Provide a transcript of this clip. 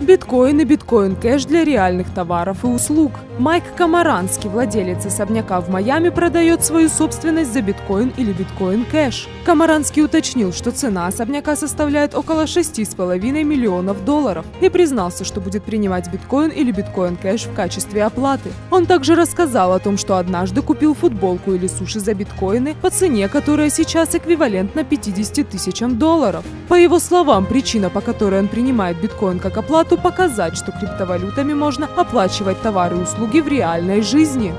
Биткоин и биткоин кэш для реальных товаров и услуг. Майк Камаранский, владелец особняка в Майами, продает свою собственность за биткоин или биткоин кэш. Камаранский уточнил, что цена особняка составляет около 6,5 миллионов долларов и признался, что будет принимать биткоин или биткоин кэш в качестве оплаты. Он также рассказал о том, что однажды купил футболку или суши за биткоины по цене, которая сейчас эквивалентна 50 тысячам долларов. По его словам, причина, по которой он принимает биткоин как оплату, показать, что криптовалютами можно оплачивать товары и услуги в реальной жизни.